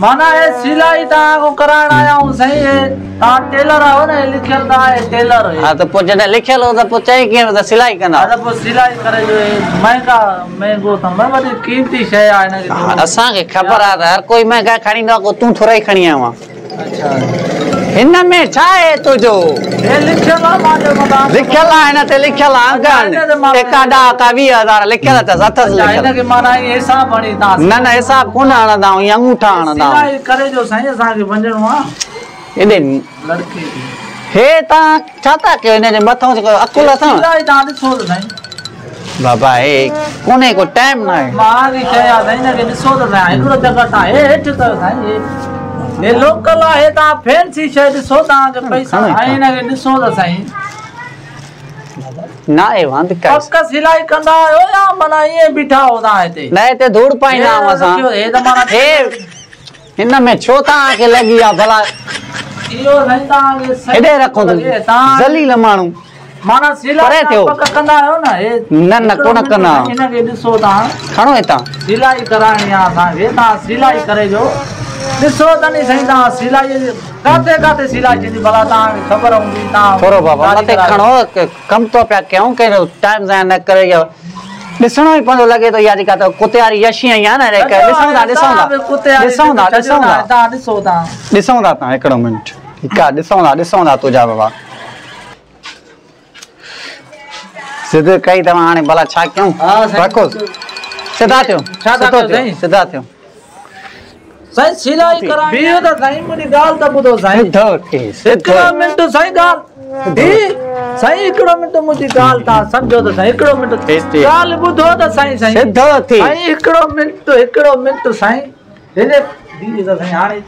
माना है सिलाई ताको कराइण आया हूँ सही है। ता टेलर आओ ने लिखल ता है टेलर है। हाँ तो पोइ जॾहिं लिखल हो त पोइ चई कीअं त सिलाई कंदा हा त सिलाई करे ॾियो महँगा महंगो महांगो मैं बड़ी कीमती शय आ ने असा के ख़बर आ हर कोई महँगा खणींदो ना को तू थोरा ही खणी आवा। अच्छा। हिन में छा आहे तुंहिंजो हे लिखियल आहे लिखियल आहे हिन ते लिखियल आहे ते अंकल एका ॾह का वीह हज़ार लिखियल अथसि अच्छा, लिखियल माना ईअं हिसाब हणी तव्हां न न हिसाब कोन हणंदा आहियूं अंगूठा हणंदा आहियूं सिलाई करे ॾियो साईं असांखे वञिणो आहे हेॾे लड़के खे हे तव्हां छा था कयो हिन जे मथां जेको अकुल अथव सिलाई तव्हां ॾिसो त साईं बाबा हे कोन्हे को टाइम न आहे महांगी शइ आहे त हिकिड़ो जॻह तव्हां हे हेठि कयो साईं हे हे लोकल हे। फैंसी पैसा ऐं हिनखे ॾिसो त साईं? न आहे वांदि काई पक सिलाई कंदा आहियो या माना ईअं बीठा हो तव्हां हिते न हिते धूड़ पाईंदा आहियूं असां। हे त माना हे हिन में छो तव्हांखे लॻी आहे भला। इहो साईं तव्हांखे सही हेॾे रखो लॻे, तव्हां ज़लील माण्हू माना सिलाई थियो। पक कंदा आहियो न हे न, न, कोन कंदा साईं हिनखे ॾिसो तव्हां खणो हितां सिलाई कराइणी आहे असांखे तव्हां सिलाई करे ॾियो ॾिसो त नी साईं तव्हां सिलाई किथे किथे सिलाई थींदी भला तव्हांखे ख़बर हूंदी तव्हां थोरो बाबा मथे खणो कमु तो पिया कयूं कहिड़ो टाइम ज़ाया न करे इहो ॾिसणो ई पवंदो लॻे थो इहा जेका त कुते वारी यशी आई आहे न ॾिसूं था ॾिसूं था ॾिसूं था ॾिसूं था। तव्हां ॾिसो तव्हां ॾिसूं था तव्हां हिकिड़ो मिंट। ठीकु आहे ॾिसूं था ॾिसूं था तुंहिंजा बाबा। सिधो कई तव्हां हाणे भला छा कयूं? हा, रखो सिधा थियो था सिधो थियो? सिधा थियो। साईं सिलाई कराइणी बीहो त साईं मुंहिंजी ॻाल्हि त ॿुधो साईं। हिकिड़ो मिंट साईं ॻाल्हि ही, साईं हिकिड़ो मिंट मुंहिंजी ॻाल्हि तव्हां सम्झो त साईं हिकिड़ो मिंट। ॻाल्हि ॿुधो त साईं साईं। सिधो थी। साईं हिकिड़ो मिंट हिकिड़ो मिंट साईं। हेॾे बीहे त साईं हाणे।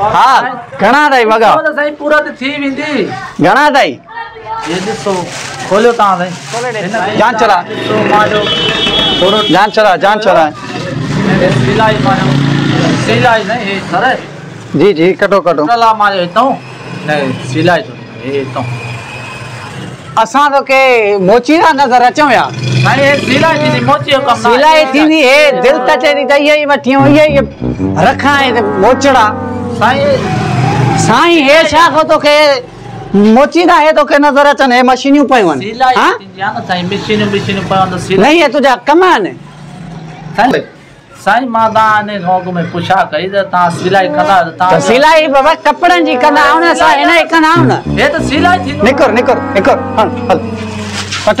हा घणा वॻा? ॾिसो त साईं पूरा त थी वेंदी। घणा अथई हे ॾिसो खोलियो तव्हां साईं। हिन- जान चला। जान चढ़ा जान हिनखे सिलाई मुंहिंजो सिलाई साईं हे। करे जी जी कटो कटो। कला मुंहिंजो हितां न सिलाई तो थो हे हितां असां तोखे मोचीरा नज़र अचूं या? साईं हे सिलाई थींदी मोची न आहे। सिलाई थींदी हे। दिलि त थी त वठी ऐं इहा ई रखां हिते मोचड़ा। साईं साईं हे छा को तोखे मोचीरा हे तोखे नज़र अचनि हे मशीनियूं पियूं सिलाई हा? थींदी आहे साईं मशीनियूं मशीनियूं पवनि त न सिलाई इहे तुंहिंजा कम आहिनि साईं साईं माँ तव्हां इन खां में पुछा कई त तव्हां सिलाई कंदा तव्हां सिलाई बाबा कपिड़नि जी कंदा आहियूं न असां हिन जी कंदा आहियूं न। हे त सिलाई थींदी। निकर निकर निकर हल हल। वठ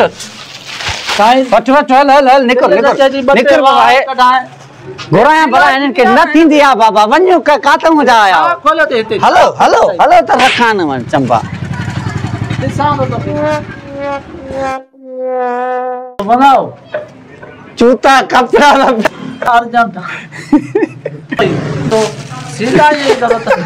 साईं वठ वठ हल हल हल निकर निकर। निकर बाबा हे घुराया भला हिननि खे न थींदी आहे बाबा वञो क- काथऊं जा आया हलो हलो हलो त रखां न वञ चंपा ॾिसां थो बनाओ जूता कपड़ा अर्जेंट तो सिलाई जी ज़रूरत है